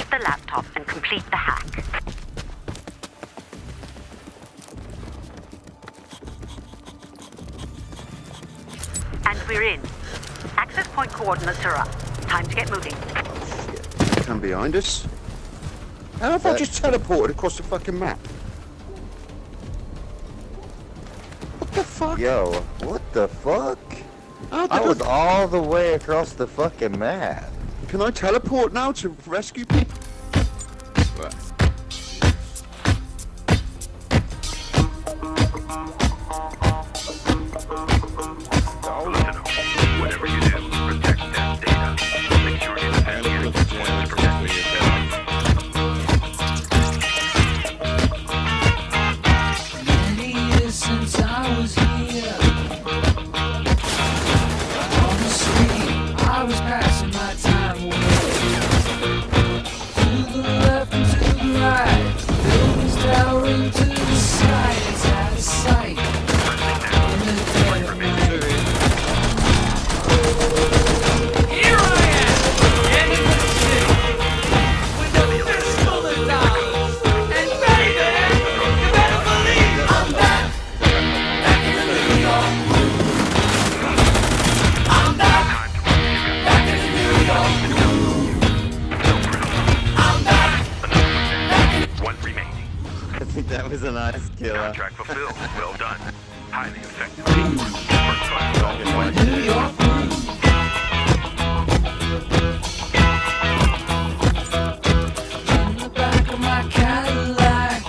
laptop and complete the hack. And we're in. Access point coordinates are up. Time to get moving. Come behind us. How have I just teleported across the fucking map? What the fuck? Yo, what the fuck? I I- was all the way across the fucking map. Can I teleport now to rescue people? Listen the sky. It's out of sight. I think that was a nice kill. Contract fulfilled. Well done. Highly effective. First class. All points. New York. In the back of my Cadillac,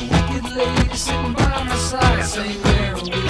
wicked lady sitting by my side saying.